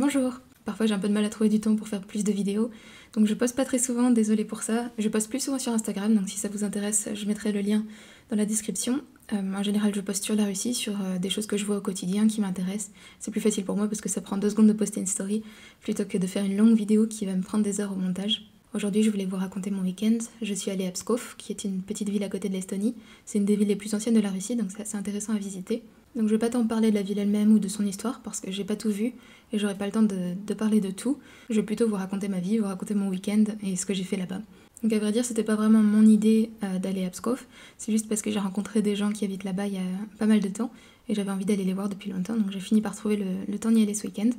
Bonjour Parfois j'ai un peu de mal à trouver du temps pour faire plus de vidéos, donc je poste pas très souvent, désolée pour ça. Je poste plus souvent sur Instagram, donc si ça vous intéresse, je mettrai le lien dans la description. Euh, en général, je poste sur la Russie, sur euh, des choses que je vois au quotidien qui m'intéressent. C'est plus facile pour moi parce que ça prend deux secondes de poster une story plutôt que de faire une longue vidéo qui va me prendre des heures au montage. Aujourd'hui, je voulais vous raconter mon week-end. Je suis allée à Pskov, qui est une petite ville à côté de l'Estonie. C'est une des villes les plus anciennes de la Russie, donc c'est assez intéressant à visiter. Donc je vais pas tant parler de la ville elle-même ou de son histoire parce que j'ai pas tout vu et j'aurai pas le temps de, parler de tout. Je vais plutôt vous raconter ma vie, vous raconter mon week-end et ce que j'ai fait là-bas. Donc à vrai dire, c'était pas vraiment mon idée euh, d'aller à Pskov, c'est juste parce que j'ai rencontré des gens qui habitent là-bas il y a pas mal de temps et j'avais envie d'aller les voir depuis longtemps, donc j'ai fini par trouver le, temps d'y aller ce week-end.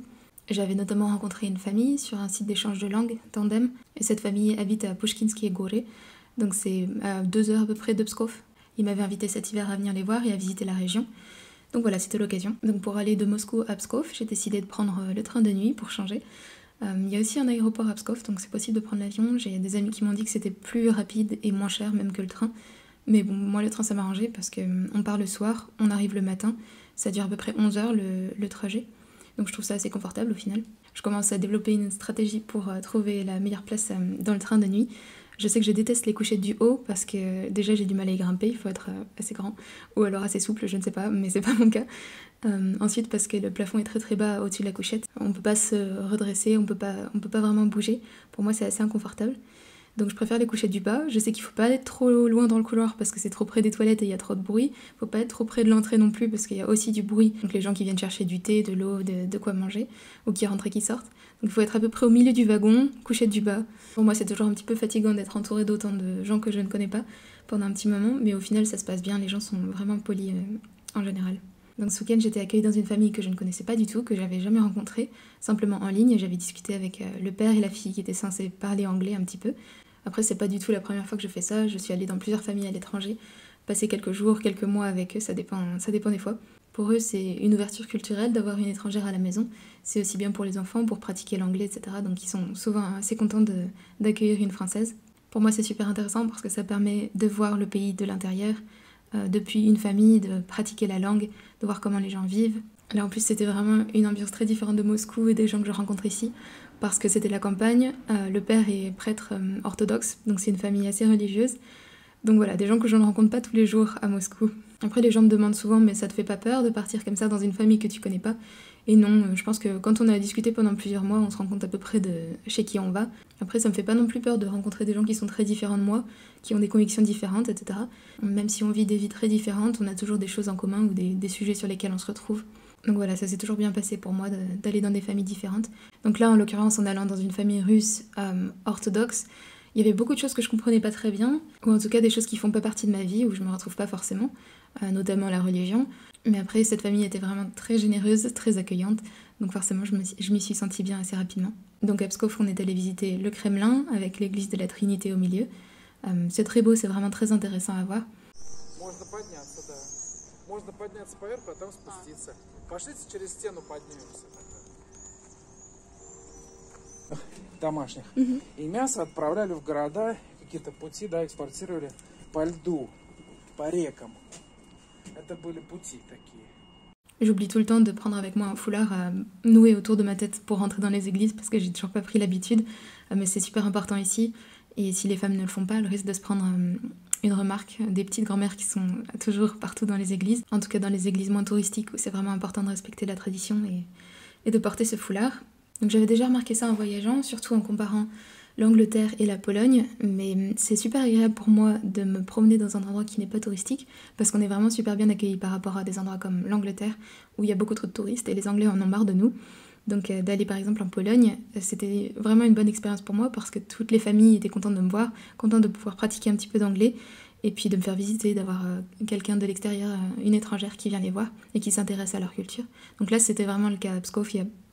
J'avais notamment rencontré une famille sur un site d'échange de langue, Tandem, et cette famille habite à Pushkinsky et Goré, donc c'est à deux heures à peu près de Pskov. Ils m'avaient invité cet hiver à venir les voir et à visiter la région. Donc voilà, c'était l'occasion. Donc pour aller de Moscou à Pskov, j'ai décidé de prendre euh, le train de nuit pour changer. Euh, il y a aussi un aéroport à Pskov, donc c'est possible de prendre l'avion. J'ai des amis qui m'ont dit que c'était plus rapide et moins cher même que le train. Mais bon, moi le train ça m'a arrangé parce qu'on euh, part le soir, on arrive le matin. Ça dure à peu près 11 heures le, trajet. Donc je trouve ça assez confortable au final. Je commence à développer une stratégie pour trouver la meilleure place dans le train de nuit. Je sais que je déteste les couchettes du haut parce que déjà j'ai du mal à y grimper, il faut être euh, assez grand ou alors assez souple, je ne sais pas, mais c'est pas mon cas. Euh, ensuite parce que le plafond est très très bas au-dessus de la couchette, on peut pas se redresser, on peut pas, on peut pas vraiment bouger. Pour moi c'est assez inconfortable. Donc je préfère les couchettes du bas. Je sais qu'il faut pas être trop loin dans le couloir parce que c'est trop près des toilettes et il y a trop de bruit. Faut pas être trop près de l'entrée non plus parce qu'il y a aussi du bruit. Donc les gens qui viennent chercher du thé, de l'eau, de, quoi manger ou qui rentrent et qui sortent. Il faut être à peu près au milieu du wagon, couchette du bas. Pour moi c'est toujours un petit peu fatigant d'être entouré d'autant de gens que je ne connais pas pendant un petit moment, mais au final ça se passe bien. Les gens sont vraiment polis euh, en général. Donc ce week-end, j'étais accueillie dans une famille que je ne connaissais pas du tout, que j'avais jamais rencontrée, simplement en ligne. J'avais discuté avec euh, le père et la fille qui étaient censés parler anglais un petit peu. Après, c'est pas du tout la première fois que je fais ça. Je suis allée dans plusieurs familles à l'étranger, passer quelques jours, quelques mois avec eux, ça dépend, ça dépend des fois. Pour eux, c'est une ouverture culturelle d'avoir une étrangère à la maison. C'est aussi bien pour les enfants, pour pratiquer l'anglais, etc. Donc ils sont souvent assez contents d'accueillir une française. Pour moi, c'est super intéressant parce que ça permet de voir le pays de l'intérieur, euh, depuis une famille, de pratiquer la langue, de voir comment les gens vivent. Là, en plus, c'était vraiment une ambiance très différente de Moscou et des gens que je rencontre ici parce que c'était la campagne. Euh, le père est prêtre euh, orthodoxe, donc c'est une famille assez religieuse. Donc voilà, des gens que je ne rencontre pas tous les jours à Moscou. Après, les gens me demandent souvent, mais ça te fait pas peur de partir comme ça dans une famille que tu connais pas? Et non, euh, je pense que quand on a discuté pendant plusieurs mois, on se rend compte à peu près de chez qui on va. Après, ça me fait pas non plus peur de rencontrer des gens qui sont très différents de moi, qui ont des convictions différentes, etc. Même si on vit des vies très différentes, on a toujours des choses en commun ou des sujets sur lesquels on se retrouve. Donc voilà, ça s'est toujours bien passé pour moi d'aller dans des familles différentes. Donc là, en l'occurrence, en allant dans une famille russe euh, orthodoxe, il y avait beaucoup de choses que je comprenais pas très bien, ou en tout cas des choses qui font pas partie de ma vie, où je me retrouve pas forcément, euh, notamment la religion. Mais après, cette famille était vraiment très généreuse, très accueillante, donc forcément, je m'y suis sentie bien assez rapidement. Donc à Pskov, on est allé visiter le Kremlin, avec l'église de la Trinité au milieu. Euh, c'est très beau, c'est vraiment très intéressant à voir. поднимемся. Домашних. Угу. И мясо отправляли в города, какие-то пути, да, экспортировали по льду, по рекам. Это были пути такие. J'oublie tout le temps de prendre avec moi un foulard à nouer autour de ma tête pour rentrer dans les églises parce que j'ai toujours pas pris l'habitude. Mais c'est super important ici. Et si les femmes ne le font pas, elles risquent de se prendre euh, une remarque des petites grand-mères qui sont toujours partout dans les églises, en tout cas dans les églises moins touristiques où c'est vraiment important de respecter la tradition et, et de porter ce foulard. Donc j'avais déjà remarqué ça en voyageant, surtout en comparant l'Angleterre et la Pologne, mais c'est super agréable pour moi de me promener dans un endroit qui n'est pas touristique, parce qu'on est vraiment super bien accueillis par rapport à des endroits comme l'Angleterre, où il y a beaucoup trop de touristes et les Anglais en ont marre de nous. Donc euh, d'aller par exemple en Pologne, c'était vraiment une bonne expérience pour moi parce que toutes les familles étaient contentes de me voir, contentes de pouvoir pratiquer un petit peu d'anglais et puis de me faire visiter, d'avoir euh, quelqu'un de l'extérieur, euh, une étrangère qui vient les voir et qui s'intéresse à leur culture. Donc là c'était vraiment le cas à Pskov,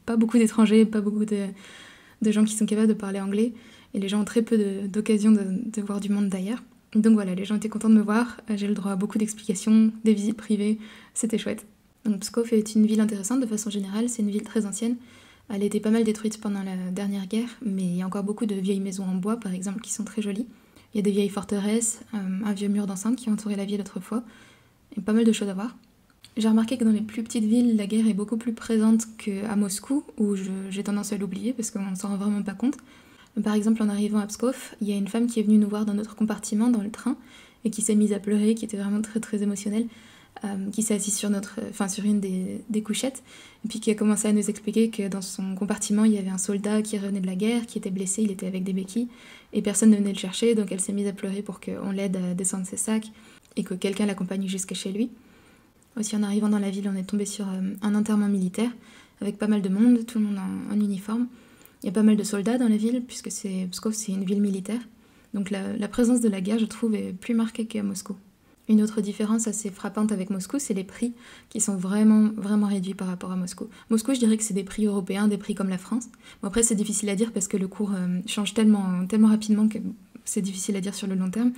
pas beaucoup d'étrangers, pas beaucoup de, gens qui sont capables de parler anglais et les gens ont très peu d'occasions de, voir du monde d'ailleurs. Donc voilà, les gens étaient contents de me voir, j'ai le droit à beaucoup d'explications, des visites privées, c'était chouette. Donc Pskov est une ville intéressante de façon générale, c'est une ville très ancienne. Elle a été pas mal détruite pendant la dernière guerre, mais il y a encore beaucoup de vieilles maisons en bois, par exemple, qui sont très jolies. Il y a des vieilles forteresses, euh, un vieux mur d'enceinte qui entourait la ville autrefois, et pas mal de choses à voir. J'ai remarqué que dans les plus petites villes, la guerre est beaucoup plus présente qu'à Moscou, où j'ai tendance à l'oublier parce qu'on ne s'en rend vraiment pas compte. Par exemple, en arrivant à Pskov, il y a une femme qui est venue nous voir dans notre compartiment, dans le train, et qui s'est mise à pleurer, qui était vraiment très très émotionnelle, euh, qui s'est assise sur, notre, enfin, sur une des, des, couchettes, et puis qui a commencé à nous expliquer que dans son compartiment, il y avait un soldat qui revenait de la guerre, qui était blessé, il était avec des béquilles, et personne ne venait le chercher, donc elle s'est mise à pleurer pour qu'on l'aide à descendre ses sacs, et que quelqu'un l'accompagne jusqu'à chez lui. Aussi, en arrivant dans la ville, on est tombé sur euh, un enterrement militaire, avec pas mal de monde, tout le monde en, uniforme. Il y a pas mal de soldats dans la ville, puisque Pskov, c'est une ville militaire. Donc la, la, présence de la guerre, je trouve, est plus marquée qu'à Moscou. Une autre différence assez frappante avec Moscou, c'est les prix qui sont vraiment, vraiment réduits par rapport à Moscou. Moscou, je dirais que c'est des prix européens, des prix comme la France. Bon, après, c'est difficile à dire parce que le cours euh, change tellement, tellement rapidement que c'est difficile à dire sur le long terme.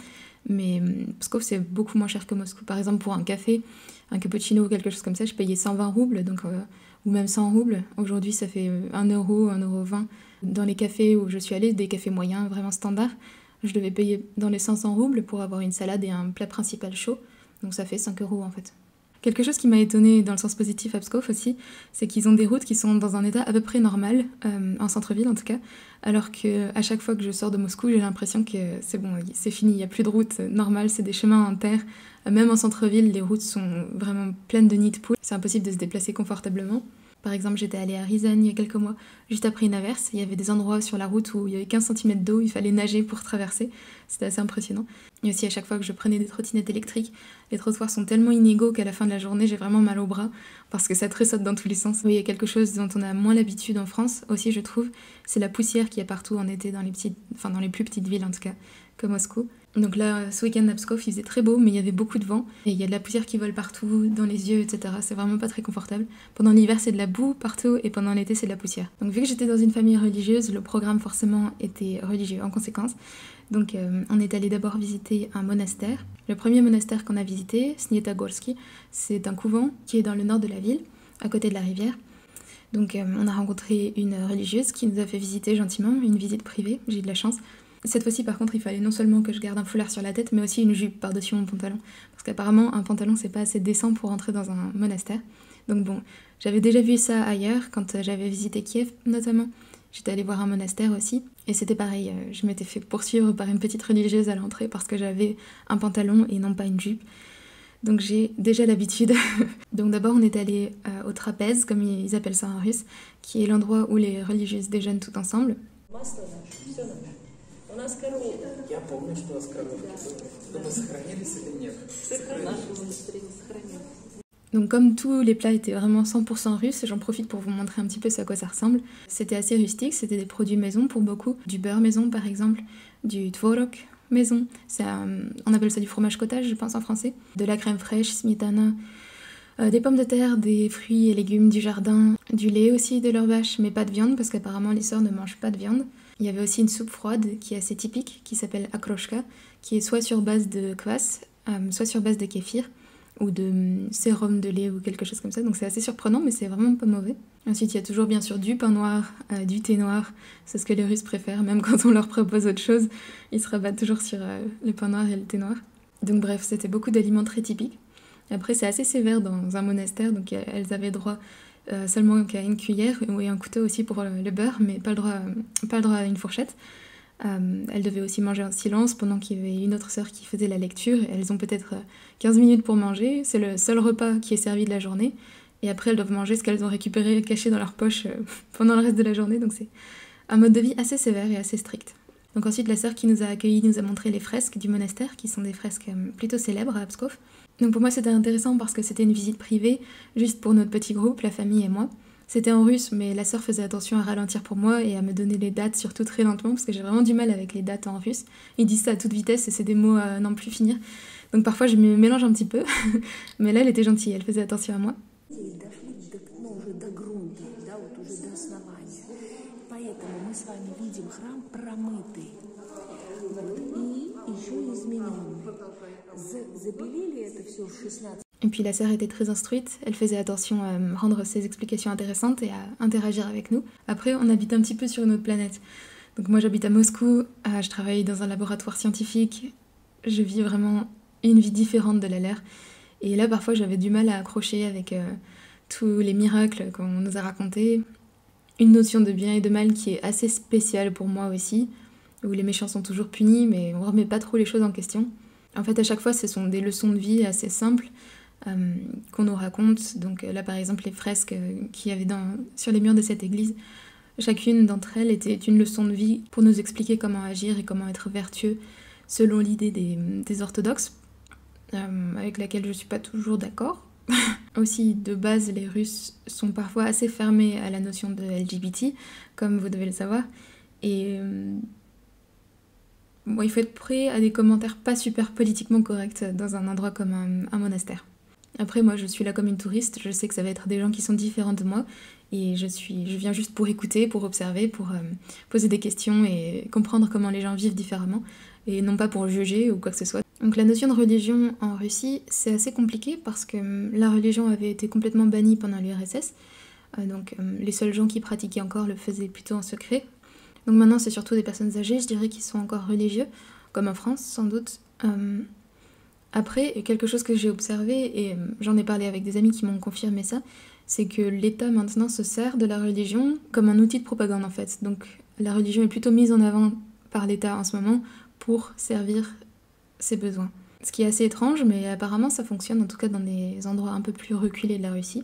Mais euh, Pskov, c'est beaucoup moins cher que Moscou. Par exemple, pour un café, un cappuccino ou quelque chose comme ça, je payais 120 roubles, donc, euh, ou même 100 roubles. Aujourd'hui, ça fait 1 euro, 1 euro 20. Dans les cafés où je suis allée, des cafés moyens, vraiment standards, je devais payer dans les 500 roubles pour avoir une salade et un plat principal chaud. Donc ça fait 5 euros en fait. Quelque chose qui m'a étonné dans le sens positif à Pskov aussi, c'est qu'ils ont des routes qui sont dans un état à peu près normal, euh, en centre-ville en tout cas, alors que à chaque fois que je sors de Moscou, j'ai l'impression que c'est bon, c'est fini, il n'y a plus de routes normales, c'est des chemins en terre. Même en centre-ville, les routes sont vraiment pleines de nids de poules, c'est impossible de se déplacer confortablement. Par exemple, j'étais allée à Rizan il y a quelques mois, juste après une averse. Il y avait des endroits sur la route où il y avait 15 cm d'eau, il fallait nager pour traverser. C'était assez impressionnant. Et aussi, à chaque fois que je prenais des trottinettes électriques, les trottoirs sont tellement inégaux qu'à la fin de la journée, j'ai vraiment mal au bras parce que ça tressaute dans tous les sens. Oui, il y a quelque chose dont on a moins l'habitude en France aussi, je trouve, c'est la poussière qui est partout en été dans les, petites, enfin, dans les plus petites villes en tout cas, Moscou. Donc là, ce week-end à Pskov, il faisait très beau, mais il y avait beaucoup de vent. Et il y a de la poussière qui vole partout, dans les yeux, etc. C'est vraiment pas très confortable. Pendant l'hiver, c'est de la boue partout, et pendant l'été, c'est de la poussière. Donc vu que j'étais dans une famille religieuse, le programme forcément était religieux en conséquence. Donc euh, on est allé d'abord visiter un monastère. Le premier monastère qu'on a visité, Snietagorsky, c'est un couvent qui est dans le nord de la ville, à côté de la rivière. Donc euh, on a rencontré une religieuse qui nous a fait visiter gentiment, une visite privée, j'ai de la chance. Cette fois-ci, par contre, il fallait non seulement que je garde un foulard sur la tête, mais aussi une jupe par-dessus mon pantalon. Parce qu'apparemment, un pantalon, c'est pas assez décent pour entrer dans un monastère. Donc bon, j'avais déjà vu ça ailleurs, quand euh, j'avais visité Kiev notamment. J'étais allée voir un monastère aussi, et c'était pareil, euh, je m'étais fait poursuivre par une petite religieuse à l'entrée parce que j'avais un pantalon et non pas une jupe. Donc j'ai déjà l'habitude. Donc d'abord on est allé euh, au trapèze, comme ils appellent ça en russe, qui est l'endroit où les religieuses déjeunent tout ensemble. Donc comme tous les plats étaient vraiment 100% russes, j'en profite pour vous montrer un petit peu à quoi ça ressemble. C'était assez rustique, c'était des produits maison pour beaucoup, du beurre maison par exemple, du tvorog maison, on appelle ça du fromage cottage je pense en français, de la crème fraîche, smitana, euh, des pommes de terre, des fruits et légumes du jardin, du lait aussi de leur vache, mais pas de viande parce qu'apparemment les sœurs ne mangent pas de viande. Il y avait aussi une soupe froide qui est assez typique, qui s'appelle akroshka, qui est soit sur base de kvass, euh, soit sur base de kéfir, ou de hum, sérum de lait ou quelque chose comme ça. Donc c'est assez surprenant, mais c'est vraiment pas mauvais. Ensuite, il y a toujours bien sûr du pain noir, euh, du thé noir. C'est ce que les Russes préfèrent, même quand on leur propose autre chose, ils se rabattent toujours sur euh, le pain noir et le thé noir. Donc bref, c'était beaucoup d'aliments très typiques. Après, c'est assez sévère dans un monastère, donc elles avaient droit euh, seulement qu'à une cuillère et un couteau aussi pour le, beurre, mais pas le droit, pas le droit à une fourchette. Euh, elles devaient aussi manger en silence pendant qu'il y avait une autre sœur qui faisait la lecture. Elles ont peut-être 15 euh, minutes pour manger. C'est le seul repas qui est servi de la journée. Et après, elles doivent manger ce qu'elles ont récupéré caché dans leur poche pendant le reste de la journée. Donc c'est un mode de vie assez sévère et assez strict. Donc ensuite, la sœur qui nous a accueillis nous a montré les fresques du monastère, qui sont des fresques plutôt célèbres à Pskov. Donc pour moi c'était intéressant parce que c'était une visite privée, juste pour notre petit groupe, la famille et moi. C'était en russe, mais la sœur faisait attention à ralentir pour moi et à me donner les dates, surtout très lentement, parce que j'ai vraiment du mal avec les dates en russe. Ils disent ça à toute vitesse et c'est des mots à n'en plus finir. Donc parfois je me mélange un petit peu, mais là elle était gentille, elle faisait attention à moi. Et puis la sœur était très instruite, elle faisait attention à rendre ses explications intéressantes et à interagir avec nous. Après, on habite un petit peu sur une autre planète. Donc moi j'habite à Moscou, euh, je travaille dans un laboratoire scientifique, je vis vraiment une vie différente de la leur. Et là, parfois, j'avais du mal à accrocher avec euh, tous les miracles qu'on nous a racontés. Une notion de bien et de mal qui est assez spéciale pour moi aussi, où les méchants sont toujours punis, mais on remet pas trop les choses en question. En fait, à chaque fois, ce sont des leçons de vie assez simples euh, qu'on nous raconte. Donc là, par exemple, les fresques qu'il y avait sur les murs de cette église, chacune d'entre elles était une leçon de vie pour nous expliquer comment agir et comment être vertueux selon l'idée des, orthodoxes, euh, avec laquelle je ne suis pas toujours d'accord. Aussi, de base, les Russes sont parfois assez fermés à la notion de LGBT, comme vous devez le savoir. Et euh, il faut être prêt à des commentaires pas super politiquement corrects dans un endroit comme un, monastère. Après, moi, je suis là comme une touriste, je sais que ça va être des gens qui sont différents de moi, et je, suis, je viens juste pour écouter, pour observer, pour euh, poser des questions et comprendre comment les gens vivent différemment et non pas pour juger ou quoi que ce soit. Donc la notion de religion en Russie, c'est assez compliqué parce que hum, la religion avait été complètement bannie pendant l'URSS. Euh, donc hum, les seuls gens qui pratiquaient encore le faisaient plutôt en secret. Donc maintenant, c'est surtout des personnes âgées, je dirais, qui sont encore religieux, comme en France sans doute. Hum, après, quelque chose que j'ai observé, et j'en ai parlé avec des amis qui m'ont confirmé ça, c'est que l'État maintenant se sert de la religion comme un outil de propagande en fait. Donc la religion est plutôt mise en avant par l'État en ce moment pour servir ses besoins. Ce qui est assez étrange, mais apparemment ça fonctionne en tout cas dans des endroits un peu plus reculés de la Russie.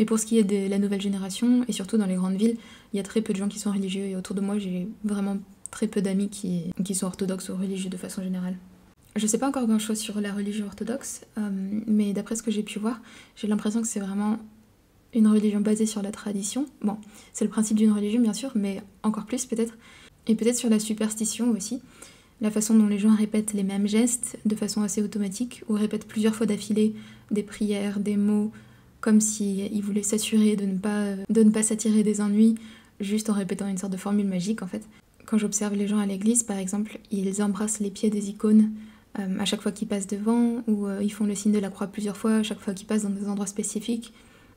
Mais pour ce qui est de la nouvelle génération, et surtout dans les grandes villes, il y a très peu de gens qui sont religieux, et autour de moi j'ai vraiment très peu d'amis qui, qui sont orthodoxes ou religieux de façon générale. Je sais pas encore grand chose sur la religion orthodoxe, euh, mais d'après ce que j'ai pu voir, j'ai l'impression que c'est vraiment une religion basée sur la tradition. Bon, c'est le principe d'une religion bien sûr, mais encore plus peut-être. Et peut-être sur la superstition aussi la façon dont les gens répètent les mêmes gestes de façon assez automatique, ou répètent plusieurs fois d'affilée des prières, des mots, comme s'ils voulaient s'assurer de ne pas, de ne pas s'attirer des ennuis, juste en répétant une sorte de formule magique en fait. Quand j'observe les gens à l'église, par exemple, ils embrassent les pieds des icônes euh, à chaque fois qu'ils passent devant, ou euh, ils font le signe de la croix plusieurs fois à chaque fois qu'ils passent dans des endroits spécifiques,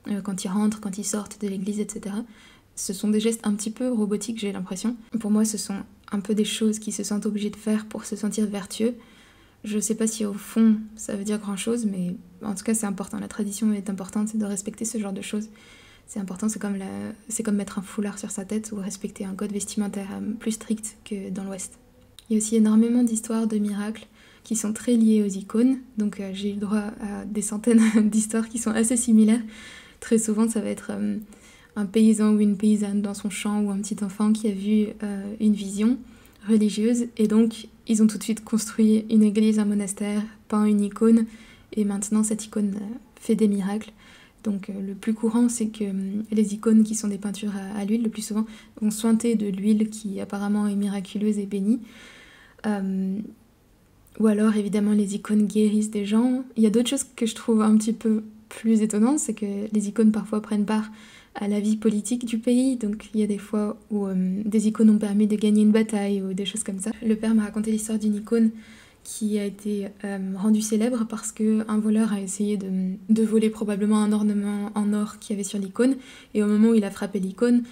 euh, quand ils rentrent, quand ils sortent de l'église, etc. Ce sont des gestes un petit peu robotiques, j'ai l'impression. Pour moi, ce sont un peu des choses qu'ils se sentent obligés de faire pour se sentir vertueux. Je sais pas si au fond ça veut dire grand chose, mais en tout cas c'est important. La tradition est importante de respecter ce genre de choses. C'est important, c'est comme, c'est mettre un foulard sur sa tête ou respecter un code vestimentaire euh, plus strict que dans l'Ouest. Il y a aussi énormément d'histoires de miracles qui sont très liées aux icônes, donc euh, j'ai eu droit à des centaines d'histoires qui sont assez similaires. Très souvent ça va être euh, un paysan ou une paysanne dans son champ ou un petit enfant qui a vu une vision religieuse et donc ils ont tout de suite construit une église, un monastère, peint une icône et maintenant cette icône euh, fait des miracles. Donc euh, le plus courant c'est que les icônes qui sont des peintures à, l'huile le plus souvent vont sointer de l'huile qui apparemment est miraculeuse et bénie. ou alors évidemment les icônes guérissent des gens. Il y a d'autres choses que je trouve un petit peu plus étonnantes, c'est que les icônes parfois prennent part à la vie politique du pays. Donc il y a des fois où euh, des icônes ont permis de gagner une bataille ou des choses comme ça. Le père m'a raconté l'histoire d'une icône qui a été euh, rendue célèbre parce qu'un voleur a essayé de, voler probablement un ornement en or qu'il y avait sur l'icône. Et au moment où il a frappé l'icône,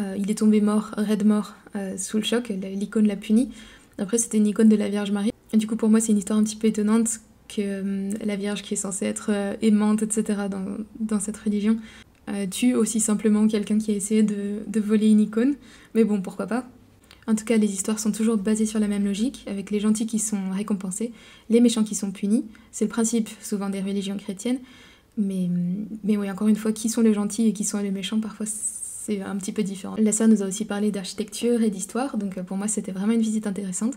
euh, il est tombé mort, raide mort, sous le choc. L'icône l'a puni. Après, c'était une icône de la Vierge Marie. Et du coup, pour moi, c'est une histoire un petit peu étonnante que la Vierge qui est censée être aimante, etc., dans, dans cette religion, tue aussi simplement quelqu'un qui a essayé de, voler une icône. Mais bon, pourquoi pas. En tout cas, les histoires sont toujours basées sur la même logique, avec les gentils qui sont récompensés, les méchants qui sont punis. C'est le principe souvent des religions chrétiennes. Mais, mais oui, encore une fois, qui sont les gentils et qui sont les méchants, parfois c'est un petit peu différent. La sœur nous a aussi parlé d'architecture et d'histoire, donc euh, pour moi c'était vraiment une visite intéressante.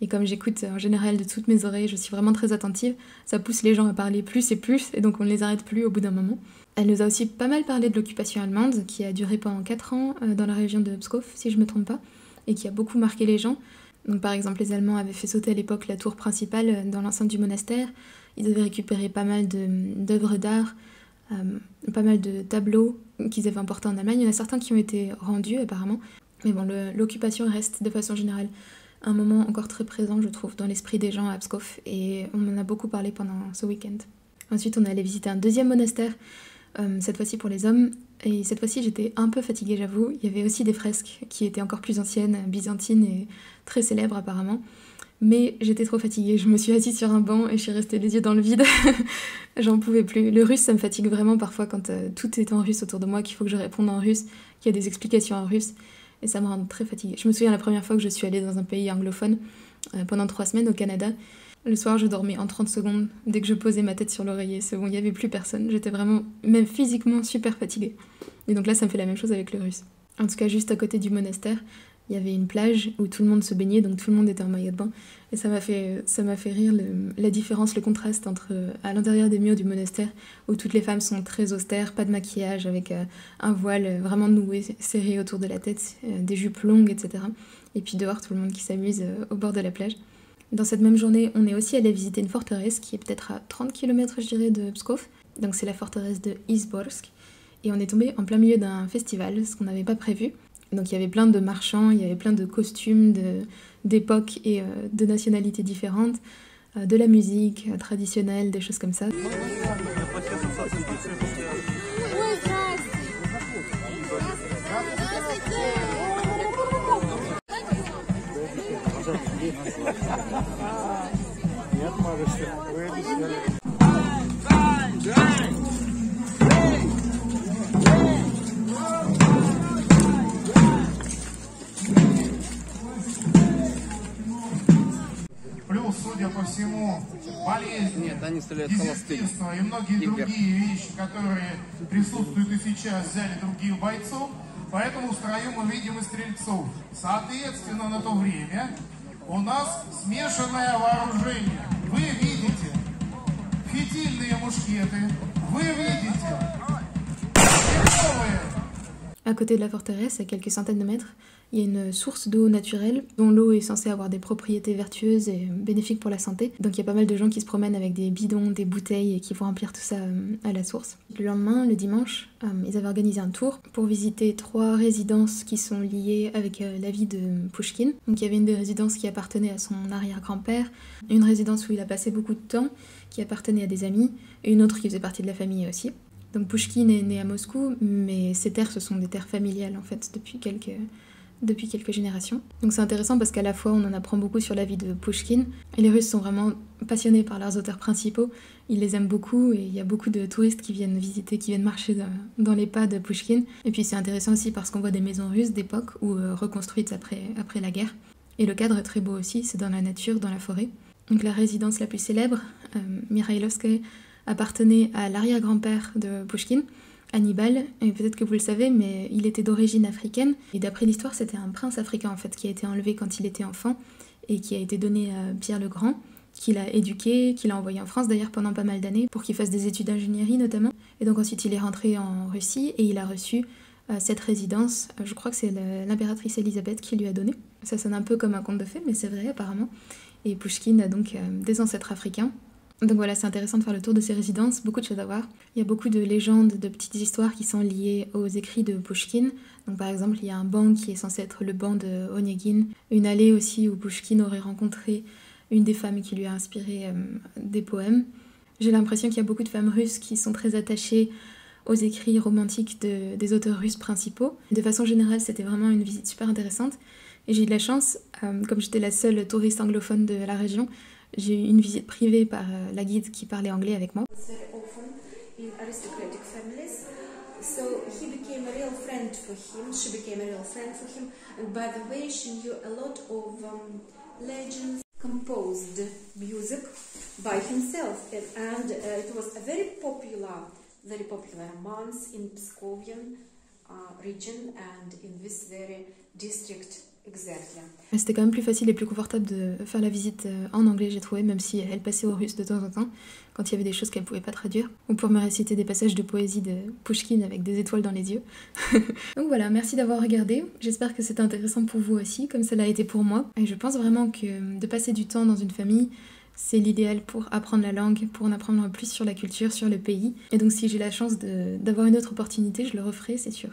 Et comme j'écoute en général de toutes mes oreilles, je suis vraiment très attentive, ça pousse les gens à parler plus et plus, et donc on ne les arrête plus au bout d'un moment. Elle nous a aussi pas mal parlé de l'occupation allemande, qui a duré pendant 4 ans euh, dans la région de Pskov, si je ne me trompe pas, et qui a beaucoup marqué les gens. Donc par exemple, les Allemands avaient fait sauter à l'époque la tour principale euh, dans l'enceinte du monastère, ils avaient récupéré pas mal d'œuvres d'art, euh, pas mal de tableaux qu'ils avaient importés en Allemagne. Il y en a certains qui ont été rendus apparemment, mais bon, l'occupation reste de façon générale un moment encore très présent, je trouve, dans l'esprit des gens à Pskov, et on en a beaucoup parlé pendant ce week-end. Ensuite, on est allé visiter un deuxième monastère, euh, cette fois-ci pour les hommes, et cette fois-ci j'étais un peu fatiguée, j'avoue. Il y avait aussi des fresques qui étaient encore plus anciennes, byzantines et très célèbres apparemment. Mais j'étais trop fatiguée, je me suis assise sur un banc et je suis restée les yeux dans le vide. J'en pouvais plus. Le russe, ça me fatigue vraiment parfois quand euh, tout est en russe autour de moi, qu'il faut que je réponde en russe, qu'il y a des explications en russe. Et ça me rend très fatiguée. Je me souviens la première fois que je suis allée dans un pays anglophone, euh, pendant trois semaines au Canada. Le soir, je dormais en 30 secondes. Dès que je posais ma tête sur l'oreiller, c'est bon, il n'y avait plus personne. J'étais vraiment, même physiquement, super fatiguée. Et donc là, ça me fait la même chose avec le russe. En tout cas, juste à côté du monastère, il y avait une plage où tout le monde se baignait, donc tout le monde était en maillot de bain. Et ça m'a fait, ça m'a fait rire la différence, le contraste entre euh, à l'intérieur des murs du monastère, où toutes les femmes sont très austères, pas de maquillage, avec euh, un voile vraiment noué, serré autour de la tête, euh, des jupes longues, etc. Et puis dehors, tout le monde qui s'amuse au bord de la plage. Dans cette même journée, on est aussi allé visiter une forteresse qui est peut-être à 30 km, je dirais, de Pskov. Donc c'est la forteresse de Izborsk. Et on est tombé en plein milieu d'un festival, ce qu'on n'avait pas prévu. Donc il y avait plein de marchands, il y avait plein de costumes d'époques et euh, de nationalités différentes, euh, de la musique euh, traditionnelle, des choses comme ça. Они стреляют холостыми. и многие и другие вещи, которые присутствуют и сейчас, взяли других бойцов. Поэтому в строю мы видим и стрельцов. Соответственно, на то время у нас смешанное вооружение. Вы видите фитильные мушкеты, вы видите À côté de la forteresse, à quelques centaines de mètres, Il y a une source d'eau naturelle dont l'eau est censée avoir des propriétés vertueuses et bénéfiques pour la santé. Donc il y a pas mal de gens qui se promènent avec des bidons, des bouteilles et qui vont remplir tout ça euh, à la source. Le lendemain, le dimanche, euh, ils avaient organisé un tour pour visiter trois résidences qui sont liées avec euh, la vie de Pushkin. Donc il y avait une des résidences qui appartenait à son arrière-grand-père, une résidence où il a passé beaucoup de temps qui appartenait à des amis, et une autre qui faisait partie de la famille aussi. Donc Pushkin est né à Moscou, mais ces terres, ce sont des terres familiales en fait depuis quelques depuis quelques générations. Donc c'est intéressant parce qu'à la fois on en apprend beaucoup sur la vie de Pushkin et les Russes sont vraiment passionnés par leurs auteurs principaux. Ils les aiment beaucoup et il y a beaucoup de touristes qui viennent visiter, qui viennent marcher dans les pas de Pushkin. Et puis c'est intéressant aussi parce qu'on voit des maisons russes d'époque ou euh, reconstruites après, après la guerre. Et le cadre est très beau aussi, c'est dans la nature, dans la forêt. Donc la résidence la plus célèbre, euh, appartenait à l'arrière-grand-père de Pushkin Hannibal, peut-être que vous le savez, mais il était d'origine africaine. Et d'après l'histoire, c'était un prince africain en fait qui a été enlevé quand il était enfant et qui a été donné à Pierre le Grand, qui l'a éduqué, qui l'a envoyé en France d'ailleurs pendant pas mal d'années pour qu'il fasse des études d'ingénierie notamment. Et donc ensuite il est rentré en Russie et il a reçu euh, cette résidence. Euh, je crois que c'est l'impératrice Elisabeth qui lui a donné. Ça sonne un peu comme un conte de fées, mais c'est vrai apparemment. Et Pushkin a donc euh, des ancêtres africains. Donc voilà, c'est intéressant de faire le tour de ces résidences, beaucoup de choses à voir. Il y a beaucoup de légendes, de petites histoires qui sont liées aux écrits de Pushkin. Donc par exemple, il y a un banc qui est censé être le banc de Onegin, une allée aussi où Pushkin aurait rencontré une des femmes qui lui a inspiré euh, des poèmes. J'ai l'impression qu'il y a beaucoup de femmes russes qui sont très attachées aux écrits romantiques des auteurs russes principaux. De façon générale, c'était vraiment une visite super intéressante. Et j'ai eu de la chance, euh, comme j'étais la seule touriste anglophone de la région, j'ai eu une visite privée par euh, la guide qui parlait anglais avec moi. So he became a real friend for him. She became a real friend for him. And by the way, she knew a lot of um, legends, composed music by himself, and, and uh, it was a very popular, very popular month in Pskovian uh, region and in this very district C'était quand même plus facile et plus confortable de faire la visite euh, en anglais, j'ai trouvé, même si elle passait au russe de temps en temps, quand il y avait des choses qu'elle pouvait pas traduire, ou pour me réciter des passages de poésie de Pushkin avec des étoiles dans les yeux. Donc voilà, merci d'avoir regardé. J'espère que c'était intéressant pour vous aussi, comme ça l'a été pour moi. Et je pense vraiment que de passer du temps dans une famille, c'est l'idéal pour apprendre la langue, pour en apprendre plus sur la culture, sur le pays. Et donc si j'ai la chance d'avoir une autre opportunité, je le referai, c'est sûr.